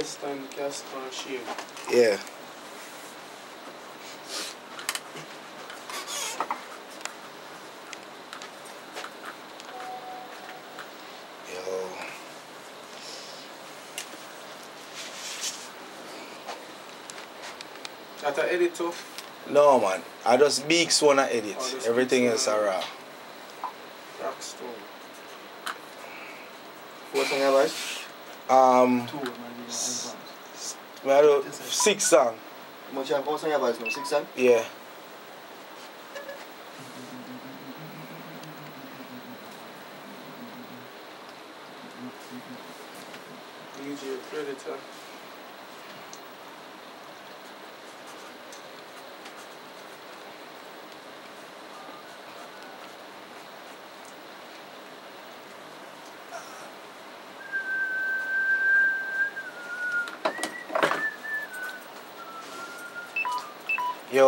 chest and cast on shield. Yeah. Yo. That a edit too. No man, I just beaks wanna edit. Oh, Everything beaks else are raw. Rockstone. What's on your voice? Um, Two, man, you know, advance. me six song. How much you have what's on your voice now? Six cent? Yeah. DJ Predator.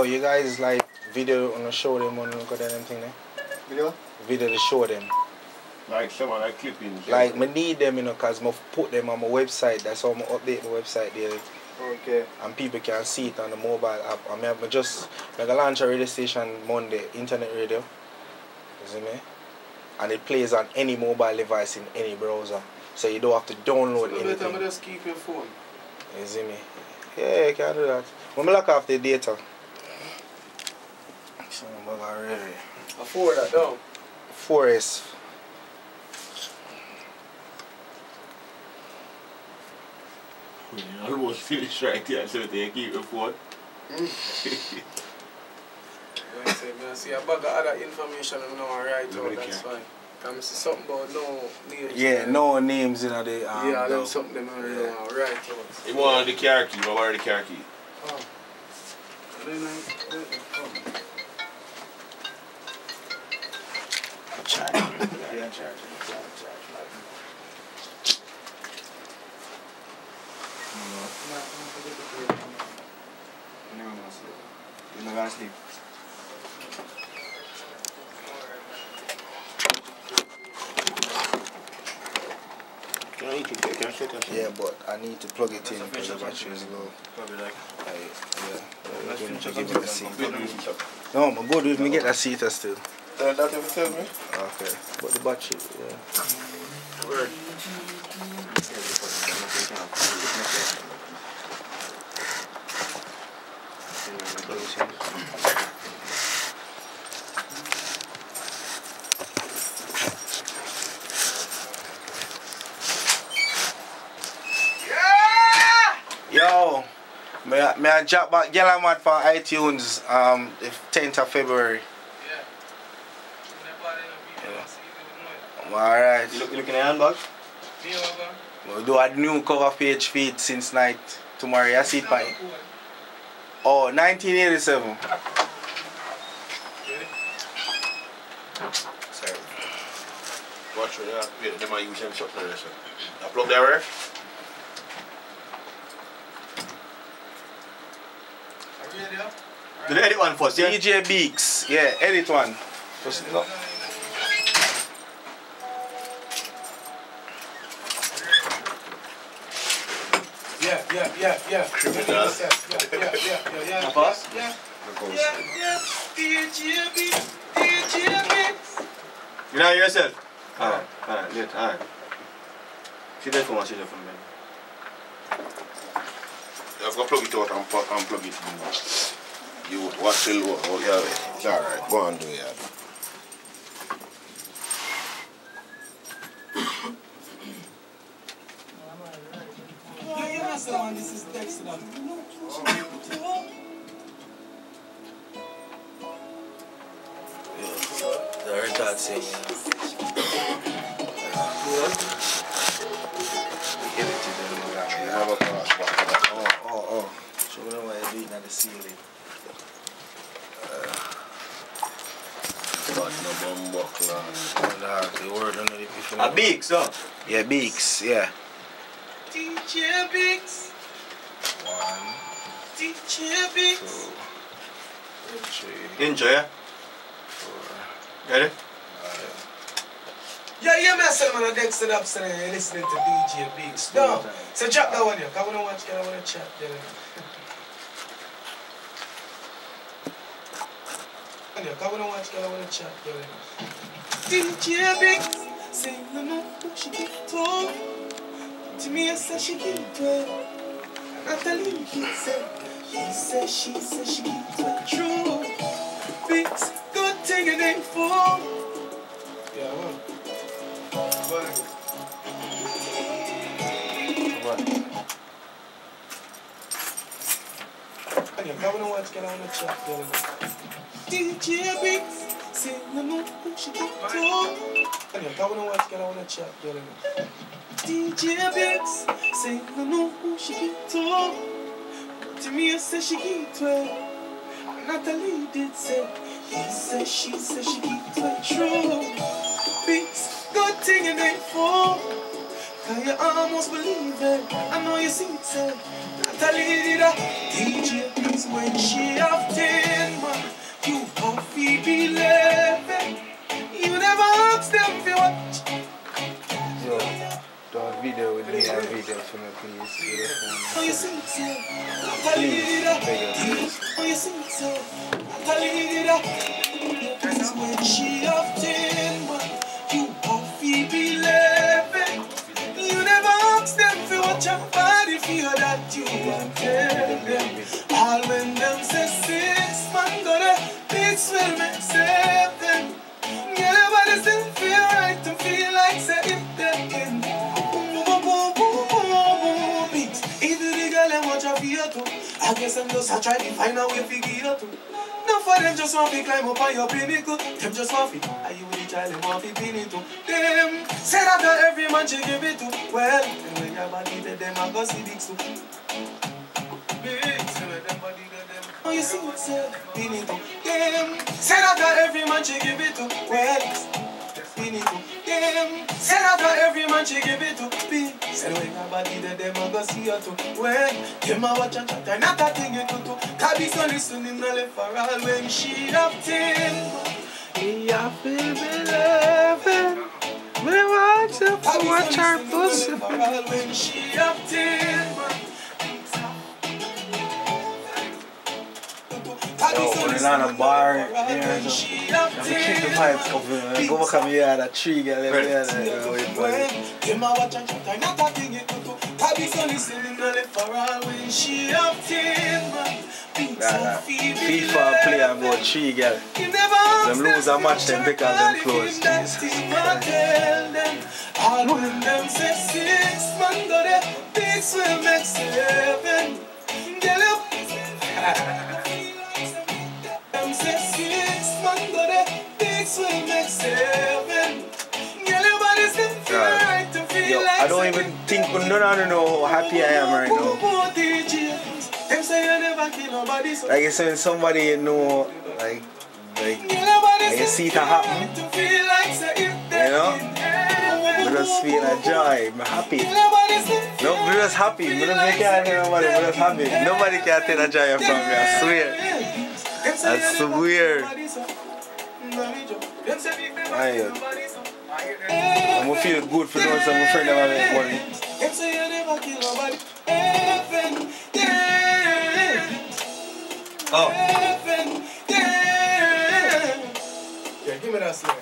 Yo, you guys like video on the show them on look at them thing there? Video? Video to show them. Like someone like clippings. Like me need them, you know, cause me put them on my website. That's how I update my website there. Okay. and people can see it on the mobile app. I mean, I just like I launch a radio station Monday, internet radio. You see me? And it plays on any mobile device in any browser. So you don't have to So download no better anything. me just keep your phone. You see me? Yeah, you can do that. When I lock off the data. So I'm already. Afford that down. 4S. We almost finished right here, so they keep your phone. You know what I'm saying? I see a bag of other information I'm not write out, Nobody that's care. fine. Can I see something about no names? Yeah, no names in the um, Yeah, no. them something them I Yeah. don't want to write out. You want the car key, I want the car key. Oh. Charge. Yeah. Charge. You're not gonna sleep. Can I eat it? Can I take that? Yeah, but I need to plug it in because the That's battery is low. Probably like. I, yeah. Let's finish up it No, I'm good me get a seat still. That that ever tell me? Okay. But the battery, yeah. Word. Yo, may I, may I drop back Yellow Mad for iTunes um the 10th of February. Yeah. Yeah. Alright. You, look, you looking at your handbag? We'll do a new cover page feed since night tomorrow. You see it, Pai? Oh, 1987. Sorry. Watch what that. Wait, they might use them something there, sir. I plug that where? Do the edit one first, yeah? DJ Beaks. Yeah, edit one. Just no. Yeah, yeah, yeah, yeah. Criminal. Yeah, yeah, yeah, yeah, yeah, yeah. Now pause. Yeah, Because, yeah, yeah. DJ Beats, DJ Beats. You know yourself? Alright, alright, good, alright. Sit there for one, sit there for me. I've got to plug it out and plug, it in. You watch still what? Oh, yeah. It's alright. Go on, do it. Yeah, you know someone, this is Dexta. The heard that saying. Edited them, you got have a cross. Oh, oh, oh. So we know why you do it at the ceiling. But no bum buckler. The word under the if you A know. big, so. Yeah, Beaks, yeah. DJ Beats, One, DJ two, three, yeah? four, Yeah, yeah, man, I man, I Dexta you're listening to DJ Beats. No, so drop that one here. Come on and watch, I want to chat. Come on and watch, I want to chat. DJ Beats, say, no, no, she keep talk. To me, I said she keep it. Natalie, he said, he said, she said, she keeps it true. Beats, good thing it ain't for. Yeah, man. But, Anya, come on and watch, get on the chat. DJ Beats, say no more who she get to. Come on and watch, get on the chat. DJ Beats, say no more she to. To me, I say she get to. Natalie did say, he said, she said she get to true. Beats, good thing it ain't for. Cause you almost believe it. I know you see it. Natalie did a DJ Beats when she have Please, did a Beats when she have I guess just a try to find a way to figure too. No for them just want to climb up on your pinnacle. Them just want to, are you the child them want to pin it to? Them say that to every man she give it to. Well, and when your body dead, them a go see soup. Big, say when them body dead, them. Oh, you see what say? Pin it to. Them say that to every man she give it to. Well, it to. Them say that to every man she give it to. Pin. Say when your body dead, them a go see you too. Well, them a watch and chat, and not a thing you do too. Cabby so listening, no left for all when she have ten. Me a feel me loving. Me watch her watch her pussy. left for all when she have ten. Yo, when you're on a bar, you know, I'm check. The pipes you go back and had a tree girl, every year, you know, wait for it. Them a watch and chat, not a thing it do too. Cabby I don't even think, none of them know how happy I am right now. Like it's when somebody you know, like, like, your you see it happen, like You know? I just feel a joy, I'm happy. No, I'm just happy. I don't care tell nobody, I'm just happy. Nobody can take a joy from me, I swear. I swear. Aye. I'm gonna feel good for knowing some friend of mine money. Them say you never kill nobody. Heaven, yeah. Oh. Heaven, yeah. Yeah, give me that slide.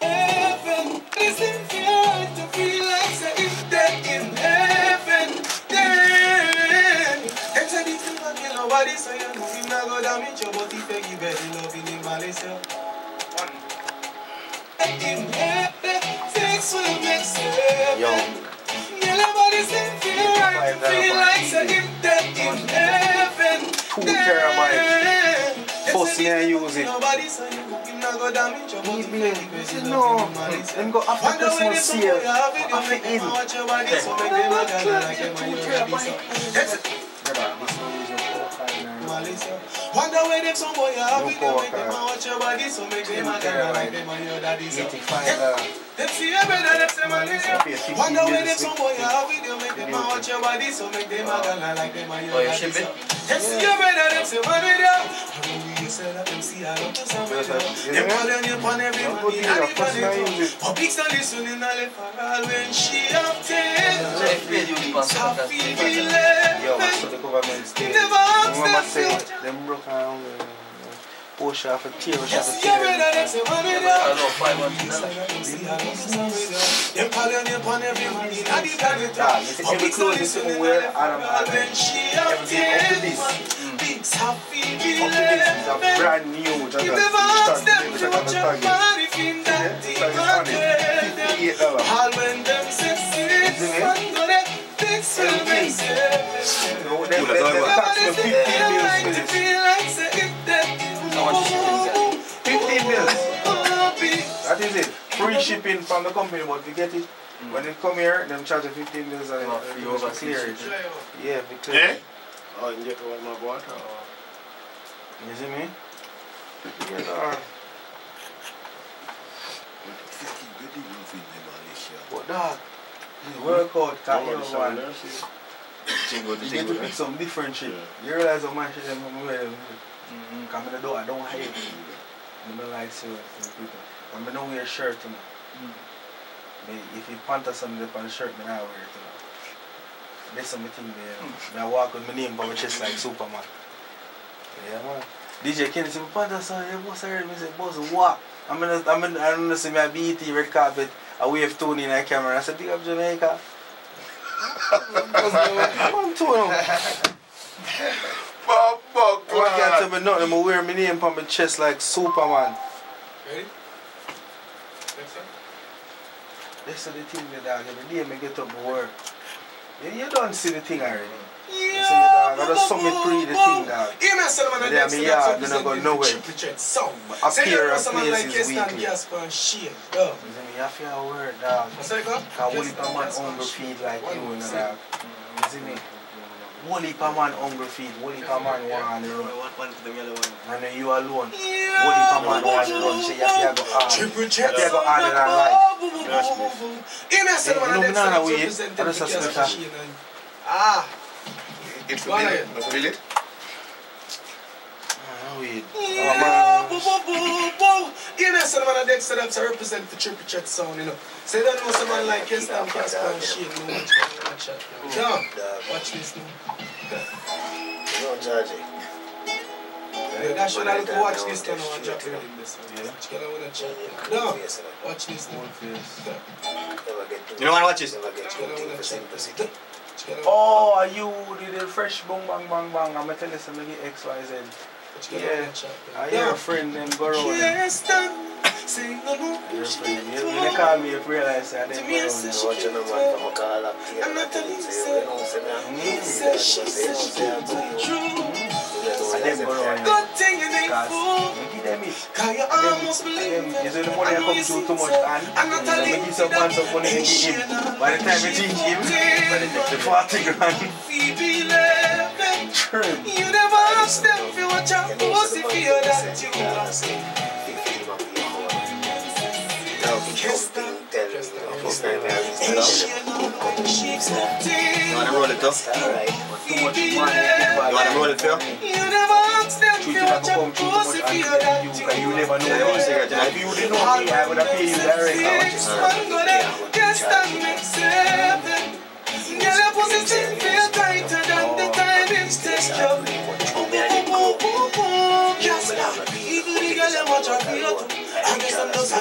Heaven, feel right to feel like say if in heaven, yeah. Them say this never kill nobody, so you know him not go damage your body, if you it love in him, malice, yeah. In heaven, six will. Yo. Girl, your body's in feel right, feel like say if they in heaven. Two terabytes. First me I use it. Nobody you him not go damage your body, Me, fake it, me, you no. love him, malice, Them yeah. go after Christmas sale. it, you After make them in. watch your body, Wonder when them some boy have No it, you make them watch your body, so make them a girl like them and your daddy, so. Them see your brother, them say Malice, yeah. Pay 15 Wonder when them some boy have it, you make them watch your body, so make them a girl like them and your Oh, you daddy, ship. Them see your brother, them say Malice, yeah. And when we say that, them see see I love to some Yes, video. sir. Them Yeah. call your name on every man good in deal. the First valley time too. use it. Publics are listening and left for all when she obtained. Jeff played you the pass. Happy Yo, belated. so the government state. Never ask them them broke around push off a tear, off a Yes, you tear. better than say one with I you. know five hundred Them dollars. call your name on every man in the planet. You see, every Publics clothes are is listening somewhere and left Adam for all had when she everything up to obtained. this. Big happy Up to this is a belated. brand new. Just You a never ask start them with to a watch your target. body in that deep Yeah, target on it. market. Fifty-eight dollars. All when them sexy, Isn't it? man, go there, things will make sense. No, them- Cool, them- that's them all tax me Everybody say 15 they bills much shipping, 15 bills. That is it. Free shipping from the company, but we get it. When it come here, them charge you 15 bills and Oh, free it overseas clear it. Yeah, we clear Eh? Oh, you get one more water? You see me? Yeah, dog. Fifty you feed me, Malaysia. But dog, you work out, cause you know, man. You get to pick some different shit. Yeah. You realize how much them wear them. Mhm. Come in the door, I don't hide. I don't like see what people. I'm not wear shirt, you know. Mm. Me, if you pant or something up on the shirt, me not wear it, you know. That's some thing there. You know. Me I walk with my name on my chest like Superman. Yeah, man. DJ Kenny say, pant or something, you must heard me say, boss, walk. I'm in, a, I'm in, I don't know, see at BET red carpet. I wave Tony in the camera. I said, big up Jamaica. On, Tony. Bob, Bob, I can't tell me nothing. I'm wear my name on my chest like Superman. Ready? Next one. This is the thing, the dog. Every day I get up and work. You, you don't see the thing already. Yeah, see me, dog. I just saw me pre the thing, dog. Hear me, son, man, Yeah, that's me the yard, next me not go nowhere. Triple threat sound. Up Say you here, know a someone place like is weekly. Casper, and Shane. Yo. You see me, you have to work, dog. What's that called? Cause only Keston, a man Casper, hungry feed like you, you know, dog. You see me? Only a man hungry feed. Only a man want to run. One of them yellow one. And then you alone. Yeah. Only a man want to run. So you have to go hard. Triple You have to go sound. harder than life. Hear me, son, man, you know me that's now, the we- representing I just Casper, suspect Shane, and- Ah. It's Go on Bill. ahead. That's Ah, weed. Yeah, boo, boo, boo, boo. You know, some man next to them to represent the triple threat sound, you know. So you don't know someone like Keston, Casper, and Shane, no watch, watch that. Yo, watch this now. No, Georgie. Yeah, that should have to watch this now and drop it in this one. Yeah. Watch I wanna check. No, watch this now. Full face. You don't want to watch this? Watch it, I wanna check. Watch it, I wanna- Oh, are you did the fresh bang bang bang bang? I'm gonna tell you something X Y Z. watch it, I Yeah. I hear a friend named go around. Keston, sing I along, hear a friend. it You, when they call me, you realize I didn't me, go it's around. a Watch your number from a call up to you. I'm not telling you, Say, you know, say, He man. said, she said, she told the truth. I didn't go around. Good thing you ain't fool. you give them it. Cause you almost believe it. you see the money I come through too much and I'm not you telling you give some man some money and give him. By the time you teach him, the 40 grand Phoebe Levin. Trim. You never ask them if you watch your pussy feel that you are. You want to roll it up? Too much money. You want to roll it, Phil? You never ask them if Truth you is, I watch go your come through too much pussy and feel you, that you, you you never know Yeah, me. cigarette, If you didn't know me, I would have paid you direct. Six man go there, can't stand me seven. Girl, your pussy still feel tighter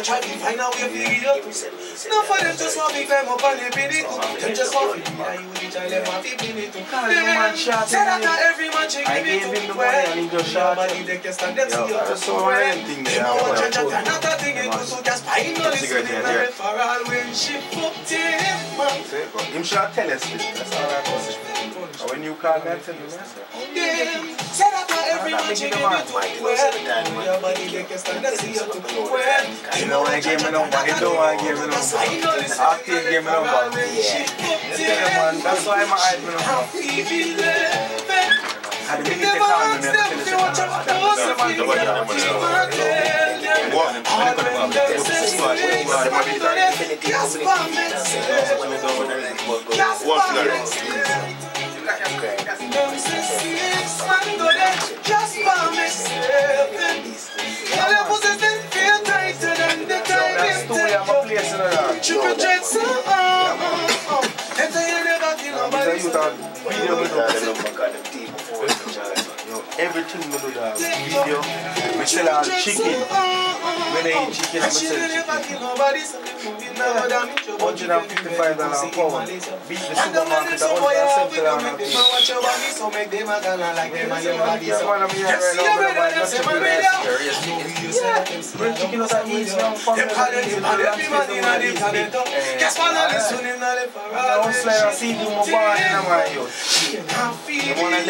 guess them just a try to find a way to feel too. No for them just want me climb up on the pinnacle. Them just want me be a you the child them want to pin it too. Cause the man shot Say that him. every man she I give gave it him to the money and he just shot Nobody they can stand them see you. that's so one of them things Them that a I watch wanna and chat another thing it goes to just find no Cigarette, listening yeah, and for all when she fucked him. man. Him should tell us this. That's all I want. And when you call me, I tell you, I say, Them say that not every man she give it to well. Nobody they can stand them see you too well. He don't wanna give me number. He don't wanna give me number. I'll take give me number. You tell him, man, that's why I'm hide me number. And the minute they call me, me have to tell you, say, "Ah, that's the man to Nobody get got out." them. On the Just for me, Girl, your pussy still feel tighter in there. Triple threat, so uh, uh, uh. Enter you never kill nobody. video me. Them Yo, everything me uh, do that video. We sell all chicken. When eat chicken, I sell chicken. Hundred and fifty-five dollars a. Beat the supermarket a we dollars a a a I'm I'm not we chicken. Bring chicken out of east, a now a I was the I my youth. Can't feel The one I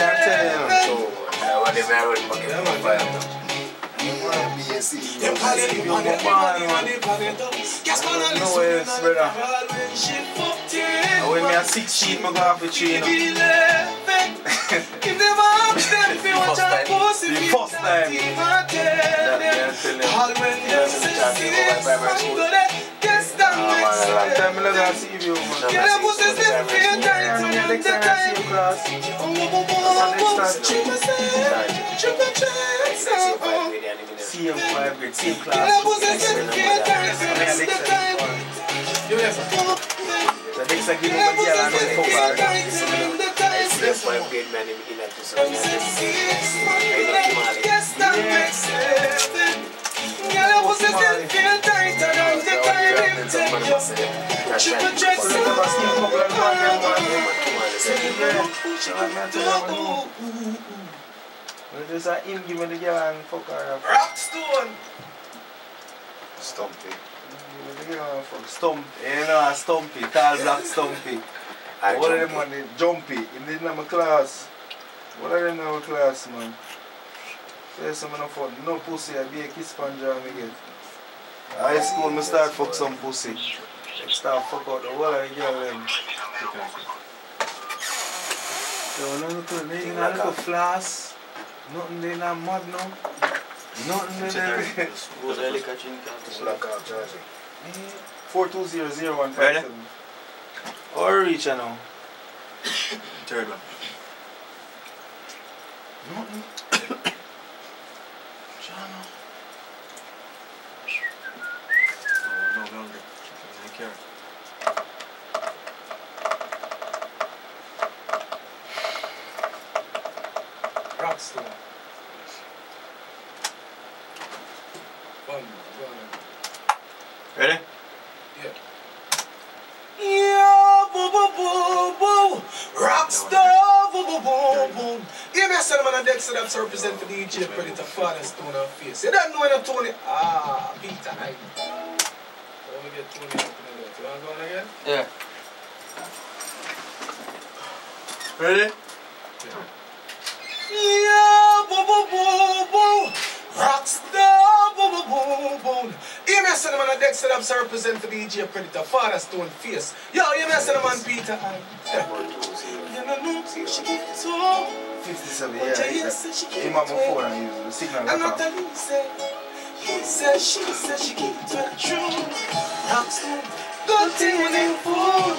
you. Uh, what they married, fucking man. fire. Them call them, and every man in a the talent. Guess what, now this No one in a ways, left brother. for all the. Fucked in. When me a six sheet, me go off with you, you know. If them you want first your time. pussy, The first time. even tell them. Yeah, tell them. All when them say Time to go yes, by primary I'm good at yes, that makes man, I like sense. Time me not gonna see you, same class. Yes, that makes sense. Girl, your pussy still feel tighter than the time him take you. Triple threat, So let me see a couple of man, them, man. Say you Yeah. don't push it, Yeah, man, do tell them, ooh, ooh, Well, just a him give me the girl and fuck her up. Rockstone. Stumpy. Give me the girl and fuck. Stump. You know, a stumpy, tall black stumpy. I What of jump them man, they jumpy. In the in my class. What of them in my class, man? Say some no fun. No pussy, I be a kiss panja me get. High school, me start fuck some pussy. Start fuck out the whole of the girl them. Yo, no little, they ain't no little floss. Nothing they not mad no. Nothing they there. Go to the liquor drink and Black out Jersey. Four two zero zero one five Ready? seven. Or reach you now. Third one. Nothing. She keep my it phone use the signal And like not that. that he said, he said, she said she keep it true. Rockstar, good thing when they fool.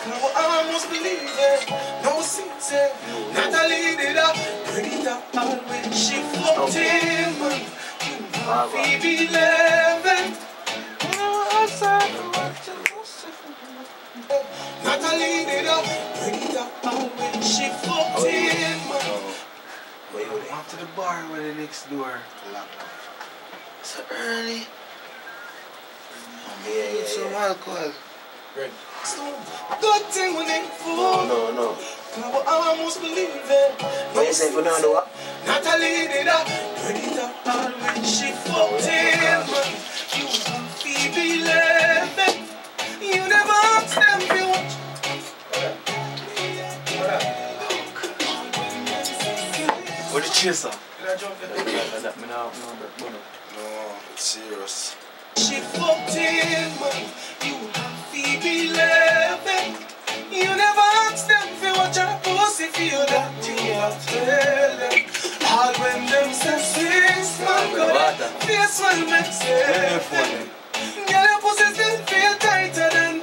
Cause I almost believe it. No seats it. Natalie did up, pretty up when she him. Phoebe Levin. Oh, Natalie did up, pretty up when she fucked him. Up to the bar with the next door. So early. Yeah, yeah, Need some yeah. alcohol. Good thing when they No, fool. no, no. I almost believe it. What you say for now, what? Natalie did a pretty up all when she fucked him. You and Phoebe Levin. You never asked them chaser? Did in? That me now, no, but no. No, it's serious. She fucked him. You and Phoebe Levin. You never asked them if you want your pussy feel that you are tell them. All when them say six man good. Face will make Where you sense. phone Girl, your pussy still feel tighter than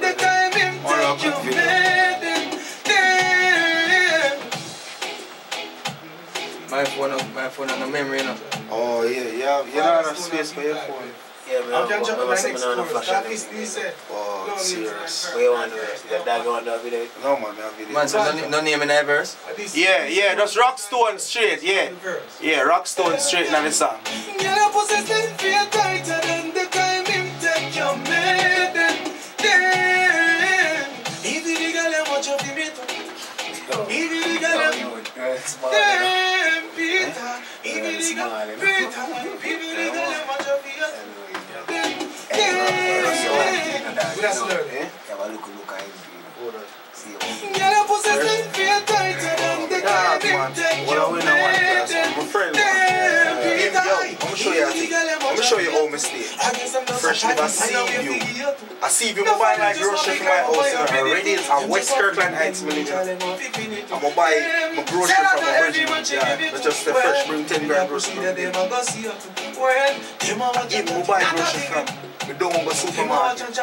phone, up- my phone and the memory, you know. Oh yeah, yeah. You don't have space for your phone. Yeah, man. I can jump on remember my something next on the course. flash. That and is everything. this. eh, Oh, no, serious. it's you want to do? Your dad going to have video. No man, I have video. Man, so no, no name in that verse? This- Yeah, yeah, that's Rockstone straight, yeah. Verse. Yeah, Rockstone straight in the song. Girl, your pussy still feel tighter than the time him take your maiden. Damn. If the girl you watch your feet, if the girl you damn Peter, if the girl Peter, if the girl you watch your feet, damn, damn. That's learning. Girl, your pussy still feel tighter than the time him take What I your win I'm gonna show you me stay. Fresh never see you. I see you buy my grocery from my house in already at West Kirkland Heights, me. I'm gonna buy my grocery from my regiment, yeah. But just the fresh bring 10 grand grocery my buy grocery from, me don't go supermarket.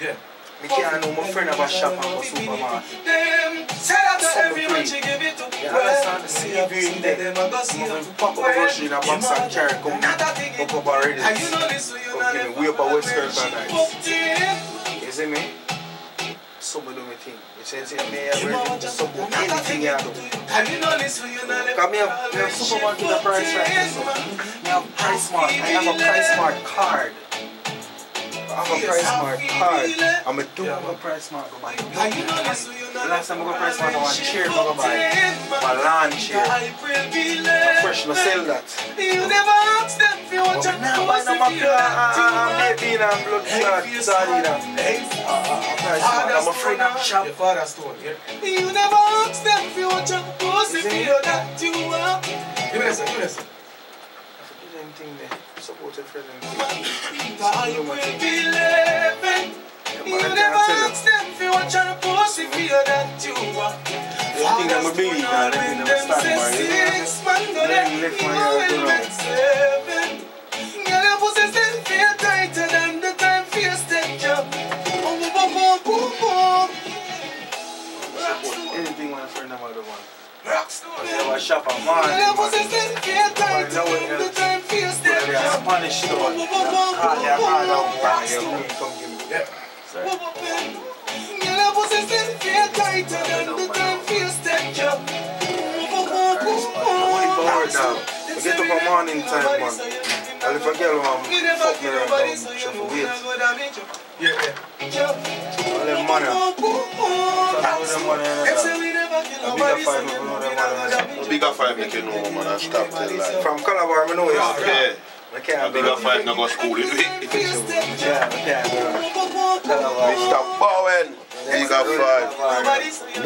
Yeah. Me can't know my friend have a shop and go supermarket. Them say that to Some free. she give it to. You understand? See if you in there. Them a go see I'm you. gonna pop up a grocery in a box and carry come Not a thing up up already. And you know this, so you Come know give me the way up a West fuck Kirkland when she Heights. booked in. You see me? Some of them thing. You say, say, me have ready to support anything you do. And you know this, so you know the Come here, me have supermarket with a price right so. Me have Price Smart. I have a Price Smart card. I have a Price Smart card. I'm a do have a Price Smart go buy. And you know this, so The last time I go Price Smart, I want chair, I go buy. My My lawn chair. I'm fresh, no sell that. You never ask them if you want But your now I know my pussy, clot, uh, maybe in a blood clot, sardina. Price Smart, I'm afraid of shop. Your father's stone, yeah. You never ask them if you want your pussy, Is it? feel that you want. Give me this, give me this. Do them thing there. I will be living. You never ask them if you want pussy, feel that you want. You think never stand by you. Six still feel tighter than the time feels. Boom, boom, boom, boom, anything. Rockstar. Shop your man. pussy still know it the else. time feels take They are you. Spanish store. Call their card out. Yeah, come give me. Your now. Get up a morning time, man. And if a girl want fuck me right now, she have to wait. Yeah, yeah. All them money. All them money. A bigger five, I know them money. A bigger five you know, man, and stop tell lie. From Calabar, I know you. Okay. I A can't do bigger it. five no go school with me. Yeah, I can't do it. Calabar. Mr. Bowen. Bigger five.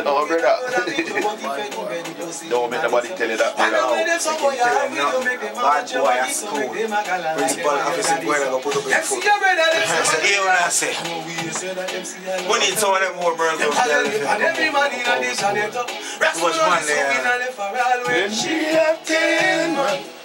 No, brother. Don't make nobody tell you that, brother. Bad boy at school. Principal office in Buena go put up his foot. I said, hear what I say. We need some of them more burgers there. Too much money, She have ten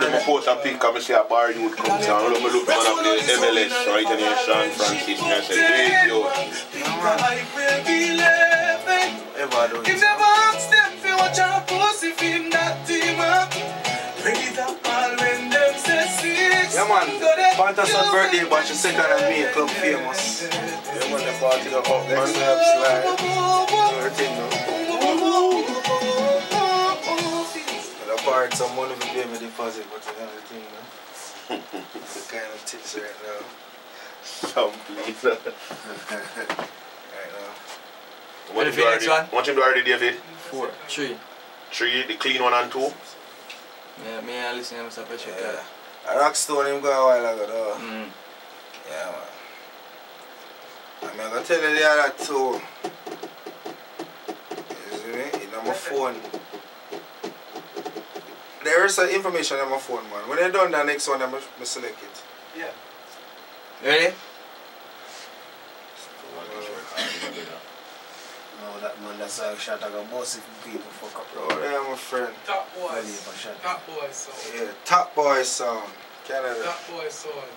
man. Could have post a pic and me see a bar youth come down. Look, me look man up the MLS right in here, Sean Francis. And I said, hey, yo. I will be living. Ever do If it. never ask them if you watch your pussy film that team up. Bring it up all when them say six. Yeah, man. Go there, Fantason's you birthday, make but she second and me, club famous. Yeah, man, the party go up, man. Slap, slide. Everything, no? But apart, some money we pay me deposit, but another thing, no? the kind of tips right now. Some please. Right now. What Ready him for the next already? one? What him do already, David? Four, three. Three, the clean one and two. Yeah, me and listen to myself, I check Yeah. that. A Rockstone him go a while ago, though. Mm. Yeah, man. I'm gonna tell you the other two. You see me? In my phone. There is some information on my phone, man. When I done the next one, I'm gonna select it. Yeah. Ready? No, that man, that's how shot I got boss if people fuck up. Oh, there, my friend. Top Ready boys. Top boys song. Yeah, Top Boy song. Canada. Top boys song.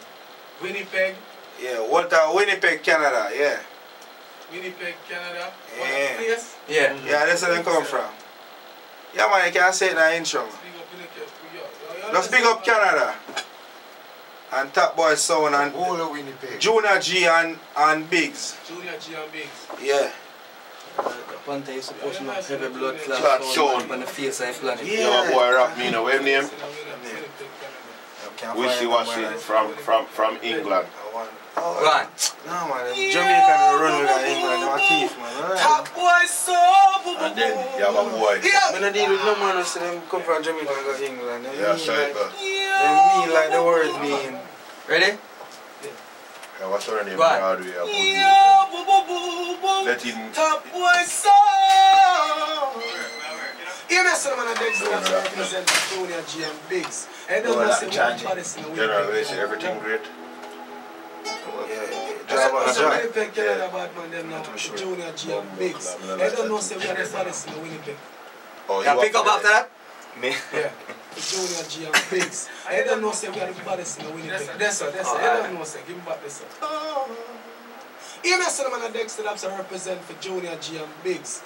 Winnipeg. Yeah, Walter, uh, Winnipeg, Canada. Yeah. Winnipeg, Canada. Yeah. What place? Yeah. Yeah, that's where they come from. Yeah, man, you can't say it in the intro, man. Speak up in Just big up Canada. And Top Boy Sound and All of Winnipeg. Junior G and, and Biggs. Junior G and Biggs. Yeah. Panther is supposed to have heavy blood Clot clot zone. sound on the face of the planet. Yeah. You know a boy rap me, you know what name? Can't Wishy find washy from from from England. I. Go Oh, on. no man, them Jamaican run with that England, them a thief man. Alright. Top boy so And then you have a boy. Yeah. Me no deal with no man who say them come from Jamaica and go to England. Them Yeah, mean so like, it goes. them mean like the word mean. Ready? Yeah, what's her name? Go on. Broadway. Yeah, boo boo boo boo. Let him Top boy so. You mess with them on the decks that represent Junior G and Biggs. I don't know that say we charge. have Paris in the General, Winnipeg. they say everything great. Yeah, yeah. That's Job what and so job. Winnipeg Canada bad man them now. Sure. Junior G and Biggs. Club, I don't know that. say we are the Paris in Winnipeg. Oh, you pick up after that. Me. Yeah. Junior G and Biggs. I don't know say we are the baddest in the Winnipeg. That's sir, that's sir. I don't know say. Oh, Give me back this sir. Oh. You mess with them on the decks that to represent for Junior G and Biggs.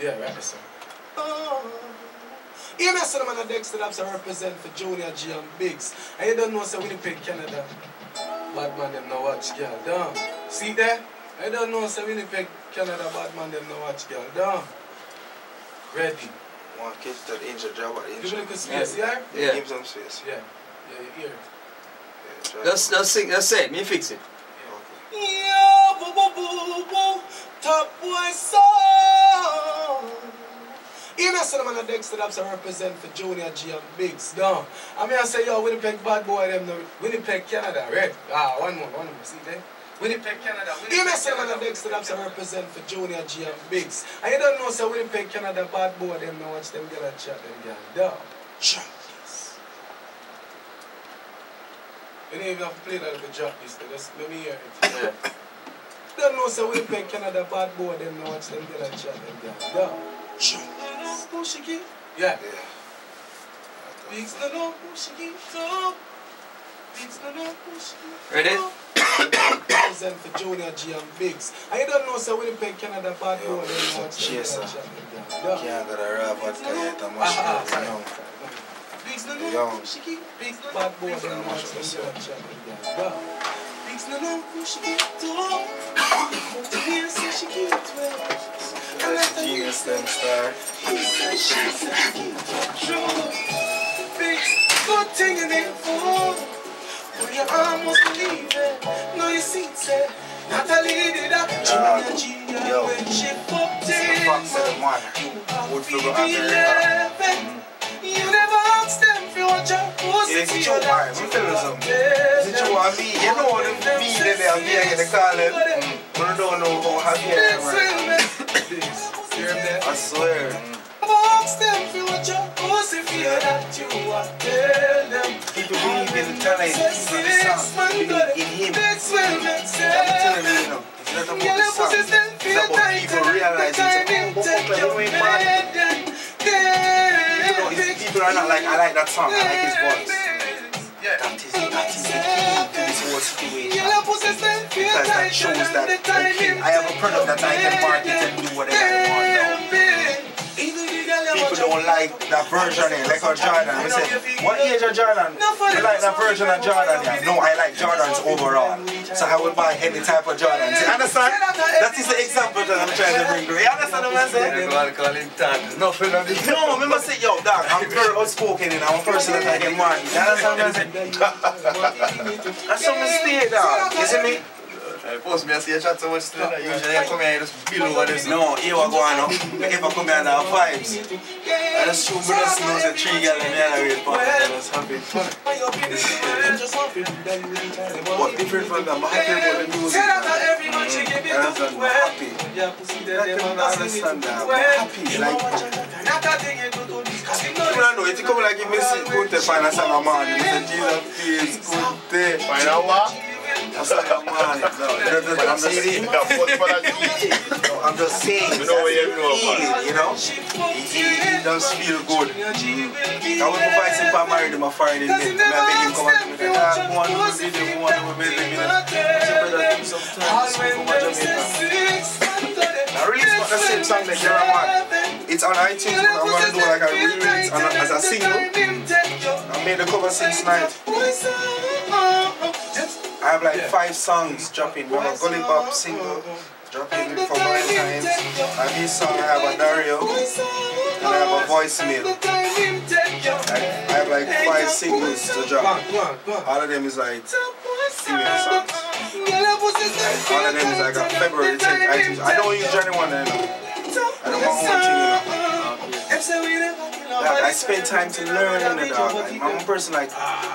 Yeah, right sir. Oh. You mess with them on the decks to represent for Junior G and Biggs. And you don't know say Winnipeg, Canada. Bad man them no watch girl. Damn. See there? I don't know say Winnipeg, Canada, bad man them no watch girl. Damn. Ready. Want to catch that injured job at Give me a injured. little space, yeah? Yeah. Yeah. Give him some space. Yeah. Yeah, you hear. Yeah, try. Just, just sing, just say it. Me fix it. Yeah, boo boo boo boo, top boy song. You some of the decks that have to represent for Junior G and Biggs. No, I mean, I say, yo, Winnipeg bad boy, them, no, Winnipeg, Canada, right? Ah, one more, one more, see there? Winnipeg, Canada. You know, some of the decks that represent for Junior G and Biggs. And you don't know, so Winnipeg, Canada, bad boy, them, no watch them get a chat, them girl. Drop this. You don't even have to play that with though. just let me hear it. Don't know so Winnipeg, Canada, bad boy, them know watch them get a chat them girl. Yeah. Who she give? Yeah. Yeah. Bigs no know who she give to. Bigs no know who she give Ready? Represent for Junior G and Biggs. And you don't know so Winnipeg, Canada, bad Yo, boy, them know watch them get a chaser. chat them girl. Yeah. Can't get a raw vodka yet. I'm ah, much young. Bigs no Yo. know who she give. Bigs bad boy, them know watch them get a chat them girl. Yeah. Bigs no know who she give to. But to me, I say she give it well. I like the Genius them star. He said she said she keep it true. Big good thing in it for. When you almost believe it. No, you see it. Natalie did that. Junior G, Yo. when she Some it. fox in the. You Would feel figure out there. eleven. You never asked them if you pussy. Yeah, it's your left, We you tell you want something. it. Is it you me? You know them be there, they are there in the car, them. But I don't know how happy I am, right? will make this. Hear them? I swear. Ask them if you want your pussy, feel that you want tell them. People believe in the talent, Say in the song, man believe in him. this will make I'm telling you, you know, it's not about the your song. It's about people and realizing it's a it book take like your you ain't mad. head and You know, then it's people are not like, I like that song, I like his voice. Yeah. That is, that is the situation. Girl, your pussy still feel Because that shows that, okay, I have a product that I can market and do whatever I want now. People don't like that version eh, like our Jordan. We say, what age of Jordan? We like that version of Jordan, yeah. No, I like Jordans overall. So I will buy any type of Jordan. See, understand? That is the example that I'm trying to bring to you. You understand what I'm saying? Going to call him Tad. Nothing of. No, remember say, yo, dog, I'm very outspoken and I'm a person that I get money. You understand what I'm saying? That's some mistake, dog. You see me? I post me, I see a chat so much still. Usually I come here and just bill over this. No, here we go on now. If I come here and have vibes. I just show me just know the three girls in the other way, but I was happy. But different from them, I'm happy about the music. man. And I'm happy. Let them understand that. I'm happy. Like, people don't know, if you come like if me see Kunte find a song of man, you say, Jesus, please, Kunte. Find out what? A song of man. No, I'm just saying. Yeah, but for that CD. I'm just saying. You know what you know about. it, you know? It, it, it does feel good. I was advising if I married him, I fired him. Then I make him come and me that, ah, go on, do the video, go on, do the video. I said, brother, do sometimes, so come and Jamaica. I release not the same song that you're a man. It's on iTunes, but I'm gonna do like a re-release on a- as a single. I'm I made the cover since night. I have like five songs dropping. We have a Gully Bop single dropping for Valentine's. And this song I have a Dario and I have a voicemail. I, I have like five singles to drop. All of them is like female songs. All of them is like a February 10th iTunes. I don't use Johnny One, you know. I don't want one thing, you know. Like, I spend time to learn in the uh, dog. Like, I'm a person like,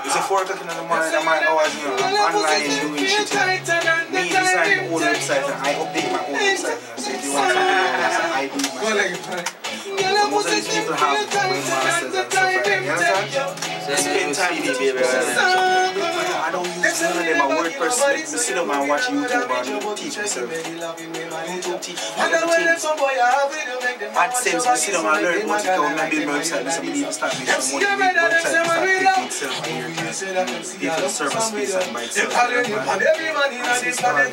it's a 4 o'clock in the morning, I'm like, oh, you know, I'm online doing shit. You. Me design my own website and I update my own website. So if you want something else, I do it myself. So most of these people have webmasters and stuff like that. You understand? Spend time with baby, I don't use none of them. I WordPress. Let me sit down and watch YouTube and teach myself. YouTube teach me everything. AdSense, me sit down and learn what it can and build my website. Me to start making money with website. Start taking itself and here can give the server space and by itself. AdSense man.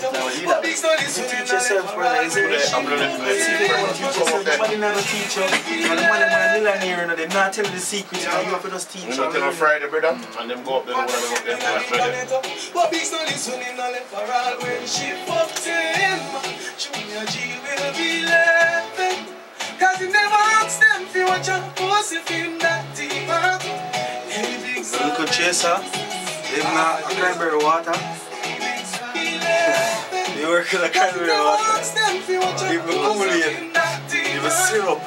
You teach yourself, brother. Is it? I'm learning Let's see if you want to teach yourself. Nobody not gonna teach you. And the money man millionaire, you know, they not tell you the secret. You know, you have to just teach You you. know, tell them Friday, brother, mm, and them go up there, one of them up there, last Friday. But big son is winning all left for all when she fucked him. Junior G will be laughing. Cause he never asked them if you watch a pussy film that deep. Hey, big The son. little chaser, them not a cranberry water. They work with a cranberry water. Give me cumulative. Give me syrup.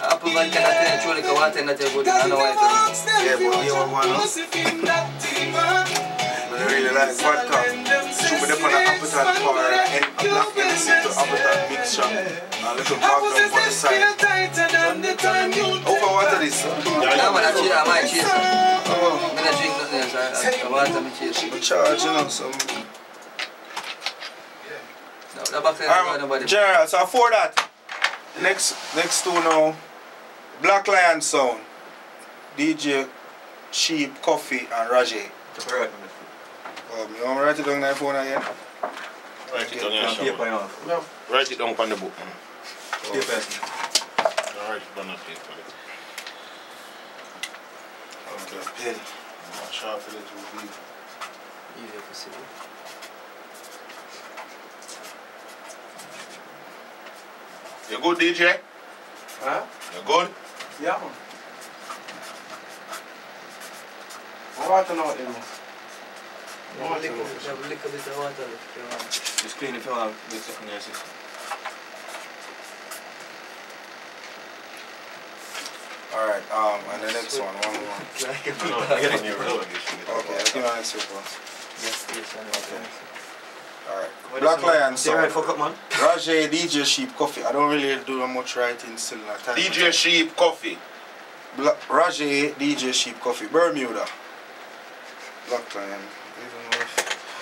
Apple van kan natin actually kawatin natin po din ano ito. Yeah, but you want one, I really like vodka. Shoot me up on an appleton bar and a black Hennessy to appleton mixture. A little magnum on the side. Over water this. Naman na cheer, amay cheer. Oh, May na drink na niya sa kawatin mi cheer. we charge, you know, some. Labak na ano ba General, so for that, next next two now, Black Lion Sound, DJ Sheep, Coffee, and Raji. Um, you want me to write it down on my phone again? Write it down here, Sean. Write it down on the book. man. Write it down on the paper. Okay, pen. Sharp a little bit. Easier to see. You good, DJ? Huh? You good? Yeah, man. I want to know what they know. Lick a bit of water. Just clean if you want to mix up system. Alright, um, and the next one, one more. Like a No, no, get it in your. Okay, I'll give you my next one. Yes, yes, I know. Alright. Black Lion Say right, Sound. fuck up, man. Raji, DJ Sheep, Coffee. I don't really do that much writing still. Like time DJ. Sheep Coffee. Bla- Raji, DJ Sheep, Coffee. Bermuda. Black Lion.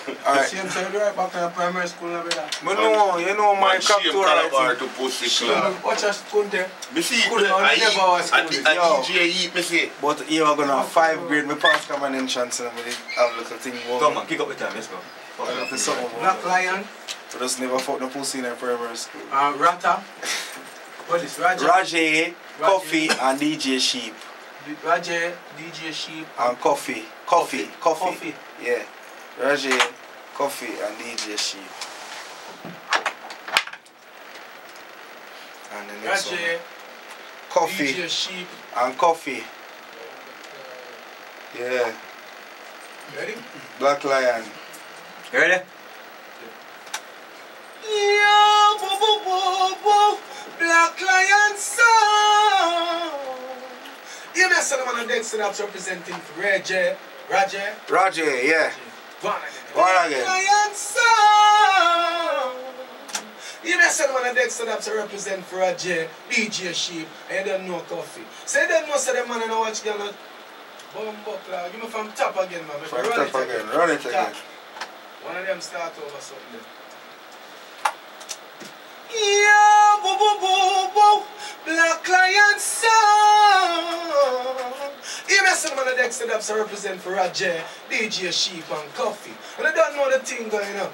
Even though- Alright. Same time, right back in primary school, na brother. But no, you know my Man, shame capture Calabar to pussy So, club. watch us school there. Me see, Cool, no, I never was a, cool. D- a Yo. DJ eat, me see. But you are gonna have five grade. Me pass common entrance and we have a little thing. Come on, kick up the time, let's go. Fuck A it little up. something Black. Lion, We just never fuck no pussy in a primary school. uh, Rata. What is Raja? Raji, Coffee, and DJ Sheep. Raja, DJ Sheep. And Coffee. Coffee. Coffee. Coffee. Yeah. Raji, Coffee, and DJ Sheep. And the next one. Coffee DJ Sheep. and Coffee. Yeah. Ready? Black Lion. You ready? Yeah, whoa, whoa, whoa, whoa. Black Lion Sound. You know, son of a dead that's representing for Raja. Raja. Raji, yeah. Go on again. One again. Lion Sound. You know, son of a dead that's represent for Raja. DJ Sheep. And you don't know coffee. Say so, them most of them man and watch girl. Bumbuckler. Give me from top again, man. From run top it again. Run it again. One of them start over something. Yeah, boo boo boo boo. Black Lion Sound. You messing with the Dexta Daps represent for Roger, DJ Sheep and Coffee. And I don't know the thing going on.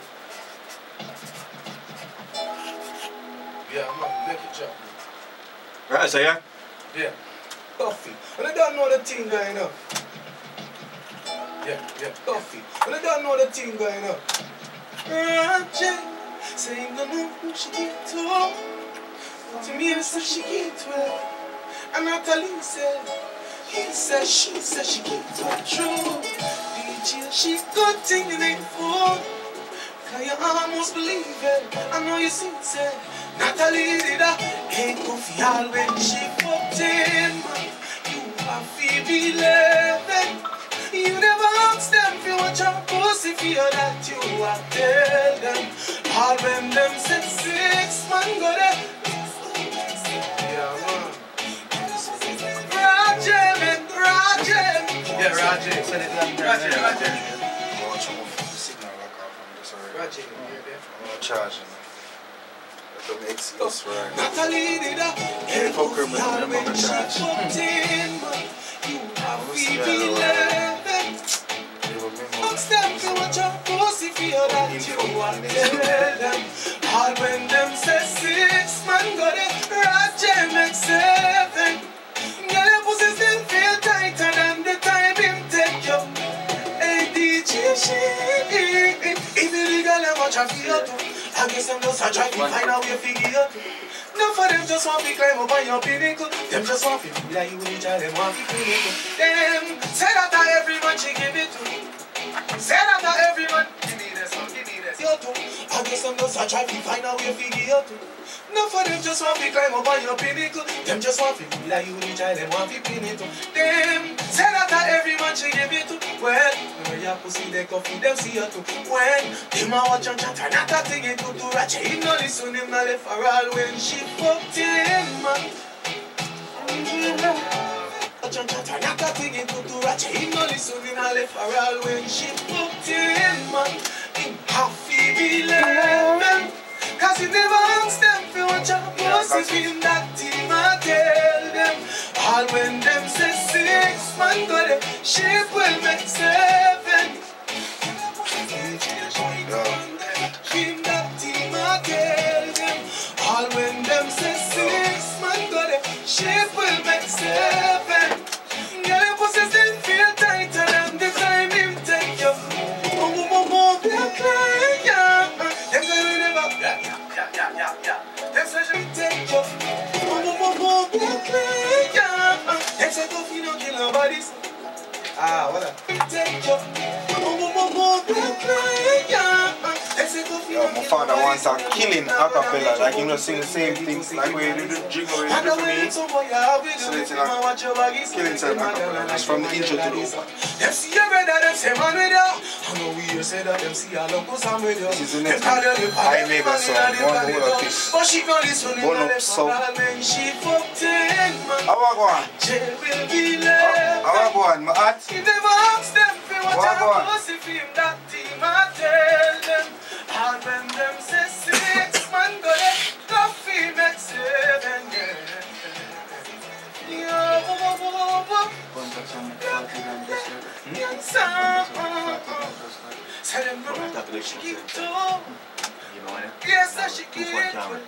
Yeah, man, make it drop. Right, so yeah? Yeah. Coffee. And I don't know the thing going up. Yeah, yeah, Coffee. And I don't know the thing going up. Roger, saying know who she get to. To me, so she get it. And Natalie said, he said, she said she get it true. DJ, she good thing it ain't for. Can you almost believe it? I know you see it. Natalie did a ain't coffee all when she fucked him. You to believe it. You never ask them if you want your pussy feel that you are tell them. All when them say Roger. Send it down there. Roger, Roger. Watch out for the signal lock off from this already. Roger, you hear that? I'm not charging. Let them excuse for right. Natalie did a Hey, fuck her, man. I'm going to she charge. fucked. You have to see that believe it. Even me, Ask them to watch your pussy feel that you are tell them. All when them say six man go there, Roger make seven. Them watch her. I guess them just a try to find way to figure you for them just want to climb up on your pinnacle. Them just want to feel like you other, them want to pinnacle. Them say that to everyone she give it to. Say that to everyone. Give me this one, give me this. You too. I guess them just a try to find way to figure too. None for them just want to climb up on your pinnacle. Them just want to feel like you each other, them want to pinnacle. Them say that to everyone she give it to. Well, when your pussy they coffee, them see you too. When them a watch and chat, not a thing it to do. Ratchet, him no listen, him no left for all when she fucked him. Watch and chat, not a thing it to do. Ratchet, him no listen, him no left for all when she fucked him. Him happy believing. Cause he never asked them for what your pussy him that team I tell them. All when them say six man go there, will make seven. Father wants a killing a cappella, like him not sing the same things like we do the jingle we do for me. So it's like killing time a cappella, just from the intro to the open. Them see your brother, them say man with ya. I know we hear that them see all of us I'm with ya. This is the next one. I make a song, one whole of dog. this. But she can't listen Burn up the so- all when she fucked in man. How I go on? Jail will be How I go on? My hat? He never asked them for what What a one? him that team I tell them. And when them say six man go there, coffee make seven. Yeah. Yeah, whoa, whoa, whoa, whoa. Yeah, son. Say them no know she give it to. Yes, I she give it to.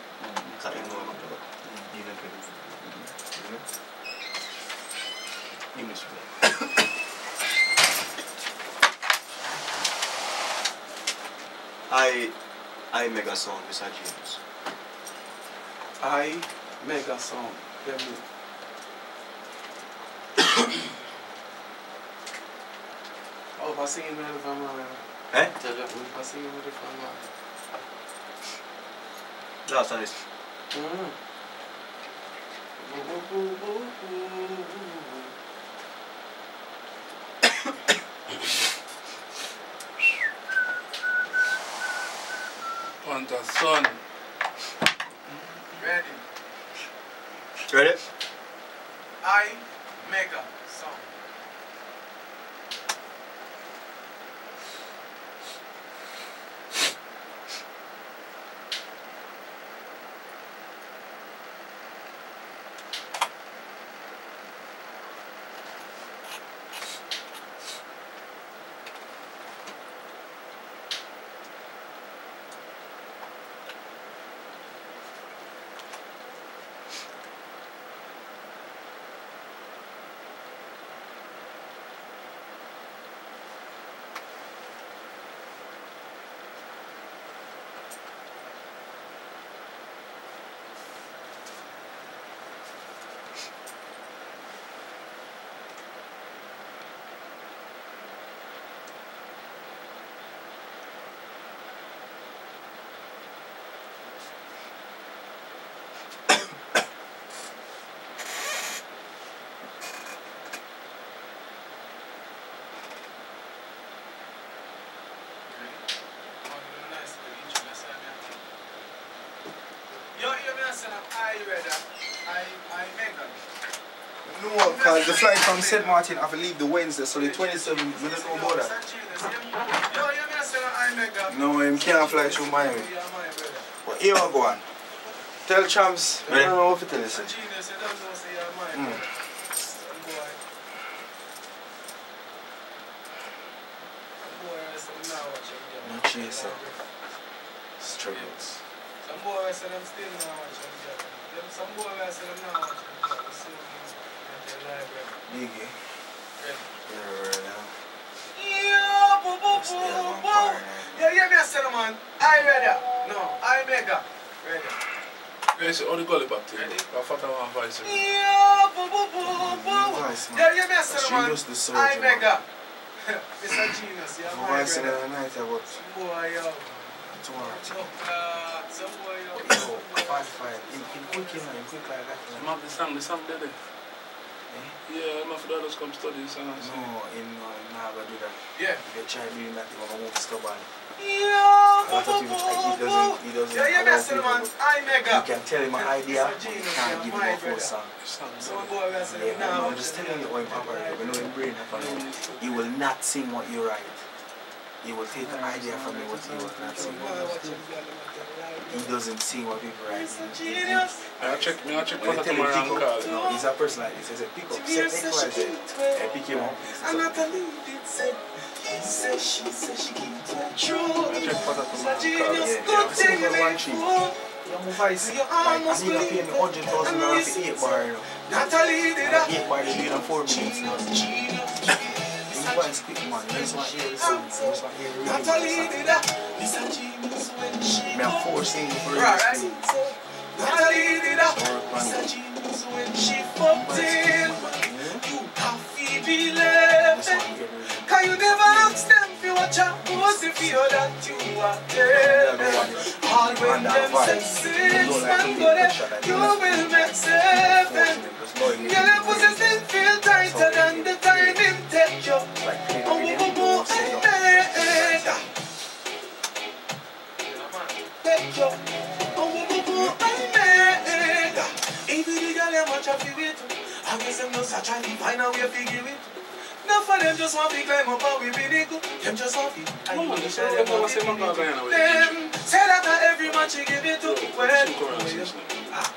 I, I mega sound, Mr. James. I mega song. Hear me. Oh, if I sing it with my man. Eh? Tell you, if I sing it with my man. Last one is. Want a son. Ready. ready? I mega song. No, because the flight from St. Martin have to leave the Wednesday, so the 27th, we don't know about that. No, him can't fly through Miami. But here we go on. Tell champs, I don't know what to tell you. sir. Mm. No chaser. Struggles. Some boys say them still not watching Jack. Them some boys say them not watching Jack. You see what I mean? library. Biggie. Yeah. Yeah, right now. Yeah, boo, boo, Still boo, on boo. fire, Yeah, yeah, me a say no, man. I ready. No, I mega. Ready. Guys, all the gully back to you. Ready? I thought I want voice. Yeah, boo, boo, boo, boo. Voice, man. Yeah, yeah, me a say She no, man. just the I surgeon, mega. Mr. Genius, yeah, My my voice in brother. the night about Some boy, yo. tomorrow. Some, uh, some boy, yo. Yo, fast fight. Him, him quick, you know, him quick like that. you I'm know. have the song, the song there. Yeah, I'm after that just come study this and I say. No, him, no, him not gonna do that. Yeah. If you try doing that, him gonna move stubborn. Yeah, A boo, lot of boo, people, he doesn't, he doesn't Yeah, yeah, me allow a say no, people. man. I You mega. can tell him an idea, but you can't give him a full song. Song, Some boy, I say Yeah, them no, now. I'm just telling you how him operate. We know him brain. He will not sing what you write. He will take an idea from you what he will not sing. He doesn't sing what people write. Mr. Genius. I check, me I check When for they tell him tomorrow pick call. up, no, he's a person like this. He said, pick up, say X, Y, Z. I pick him up. And Natalie did say, he said, she said she keeps it true. I check for Mr. tomorrow and call. Genius, yeah, good yeah. thing Simple one ain't cheap. fool. Yeah, my like, I need to pay me 100,000 dollars for 8 bar, you know. Natalie did And that. 8 bar, they're doing a 4 minutes His voice quick, man. You just want to hear the song. You just want to hear the rhythm of the Natalie song. did that. Mr. Genius when she Me have four singles for Right, this right. thing. Natalie did that. Work on Genius when she fucked him. You have to believe it. want to hear the rhythm. Cause you never ask them if you watch pussy feel that you are dead. All when them say six man go there, you will make seven. Them pussy still feel tighter than the you the girl you watch out I guess them no such and find a way to figure it. Enough for them just want to climb up and we pinnacle. Them just want to. I No, know this them want to saying, pinnacle. I'm Them say that not every man she give it to. Well, ah.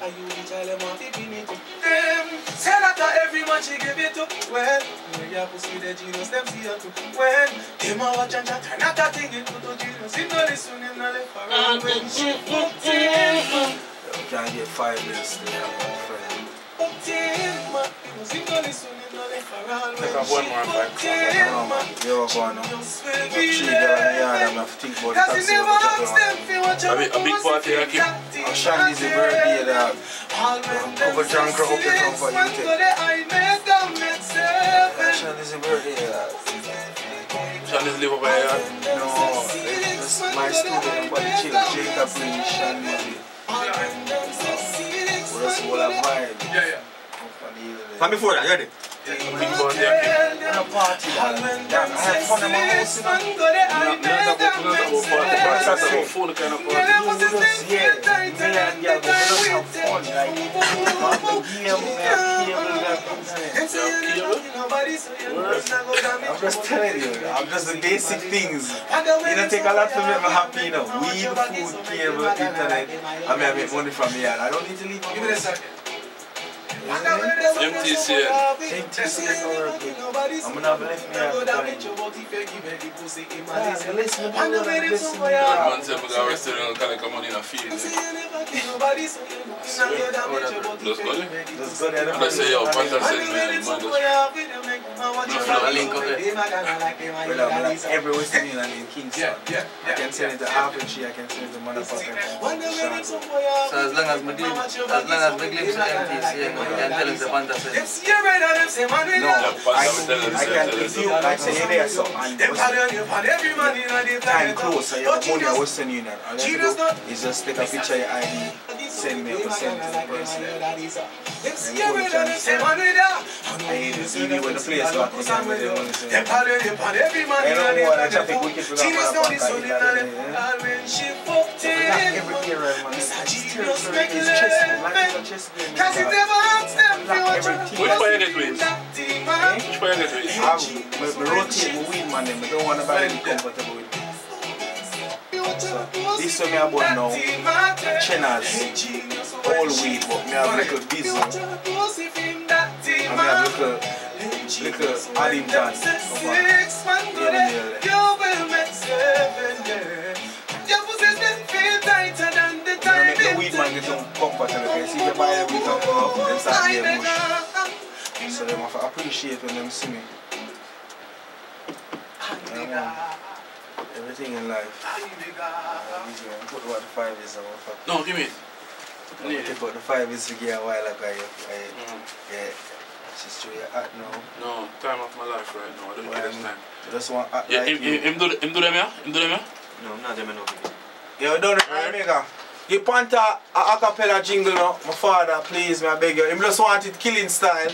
Are you the child them want to pinnacle? Them say that not every man she give it to. Well, when you pussy the genius, them see you too. When them a watch and chat, not a thing into the genius. Him no listen, him no left around when she fucked him. You can't get five minutes to have one friend. Fucked him. He was him no listen, him no left around Take when off one she more and five. fucked No, man. him. You go on now. Just will Got be three girls in the yard and I have to think about the Cause he taxi. never over to asked the them if you watch oh, A big- a big party, I keep- Oh, Shandy's a birthday, dog. Cover John Crow up the top for you, take. Shandy's a birthday, dog. Shanice live over here. No, that's my student, but chill. Jacob Lee, Shandy. Well, that's all I vibe. Yeah, yeah. From before that, you ready? You know. You. I'm just telling you, I'm just the basic things. It don't take a lot to make me happy, you know. Weed, food, cable, internet. I mean, I make money from here. I don't need to leave Give me a second. MTCN. I'm gonna believe me everybody. Man, listen, man, listen. That man said we got arrested and kind of come on in a field. Let's go there. Let's go there. And I say, yo, Panther said, man, man, just- a link up there. Brother, I'm like every Western Union in Kingston. Yeah, yeah, I can send it to Half Way Tree, I can send it to Motherfucker, I can send it to Charlotte. So as long as my glimpse, as long as my glimpse of MTC, man, you can tell us the Panther said. No, I, I can, if you, like say you're there, so, and Western- time close, so you have money at Western Union. All you have to do is just take a picture of your ID, send me, or send it to the person. I hate it. TV when the place lock me down with them money. so- Them already upon every man I in know the what neighborhood. traffic wicked we got Genius for know a this bank one in like the that, name. yeah. All when she fucked Lock in. every area, man. It's a It's genius territory, make it's chess, living. like it's a chess game. Cause it never asked them for Lock what everything. Which way you get with? that team, man. Which way you get with? I me, me rotate my weed man them. I don't want nobody to be comfortable with me. This one me about now, Chenas, all weed, but me have little busy. And me have little, little Addington over here. You know, make the weed man get some comfortable. See, you buy the weed come up, them start getting mush. So them have appreciate when them see me. Yeah, man. Everything in life. Uh, easy, man. Put what the five is, I'm fuck. No, give me it. I take out the five is to get a while ago. I, I, Mm. yeah. She's true, you're hot now. No, time of my life right now. I don't get this time. You just want act Yeah, like him, you. him, him, do, him do them, yeah? Him do them, yeah? No, I'm not them enough. Yo, don't Alright. Omega. You panta a acapella jingle now. My father, please, me I beg you. Him just want it killing style.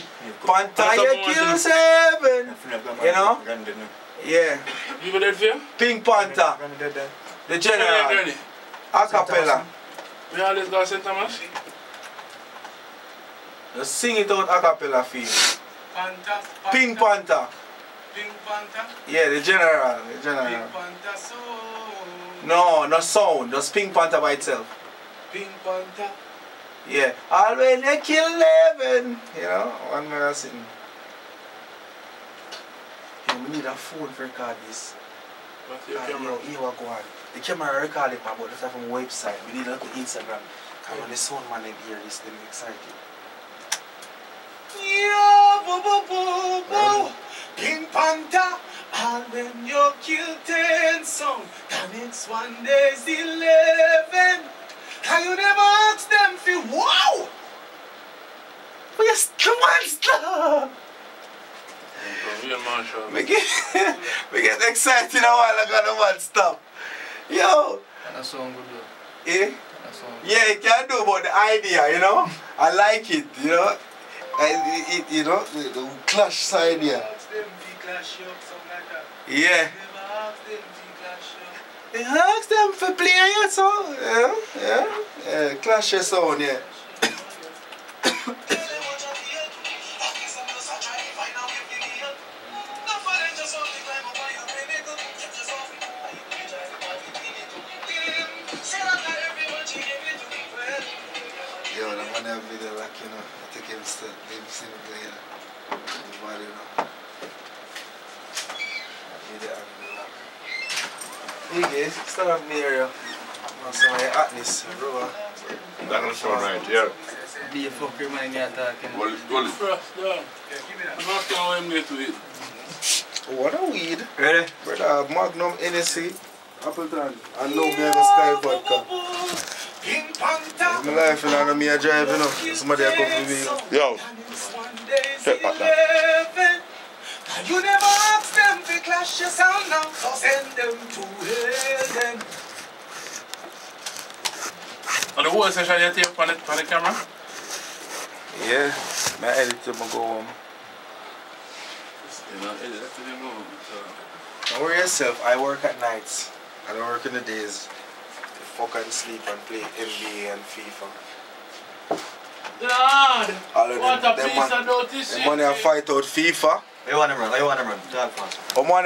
Panta That's you what I kill want seven. You know? Granddad, no. Yeah. You go dead for you? Pink Panther. Granddad, The Yeah, general. Granny. Acapella. We always go to St. Thomas? Just sing it out acapella for you. Pink Panther. Pink Panther. Yeah, the general. The General. Pink. Panther soul. No, no sound. Just Pink Panther by itself. Pink Panther. Yeah. All when they kill eleven. You know, one man sitting. We need a phone for record this. What's your camera? yo, here we go on. The camera record it, man, but that's from website. We need a little Instagram. Come on, the sound man them hear this, them excited. Yo, boo, boo, boo, boo. Pink Panther. And when you kill ten son, the next one day's eleven. Can you never ask them for wow? Yes, come on, stop! Real Marshall. We get, we get excited a while ago, no man, stop. Yo, That sound good though. eh? That sound good. Yeah, it can do about the idea, you know? I like it, you know? I, it, it, you know, the, the clash side here. Ask them for clash up, something like that. Yeah. Never ask them for clash up. They ask them for play your song, yeah, yeah, yeah, clash your sound, yeah. Area. Want some of your hotness, bro. That don't sound right, yeah. Be a fucker man in here talking. Well, well, First, yeah. I'm asking how him get to it. What a weed. Ready? Brother, Magnum NSC, Appleton, and no me have a Skyy vodka. Pink My life, you know, me a drive, you know. Somebody a come to me. yo, Take back that. You never ask them to clash your sound now, so send them to hell then. And the whole session you take on the, on the camera? Yeah, my editor, my go home. You know, it, that's the thing, no. So, Don't worry yourself, I work at nights. I don't work in the days. The fuck and sleep and play NBA and FIFA. Lord, All of what them, a them piece man, of dirty shit. them money I eh? fight out FIFA. Want them run? Where you want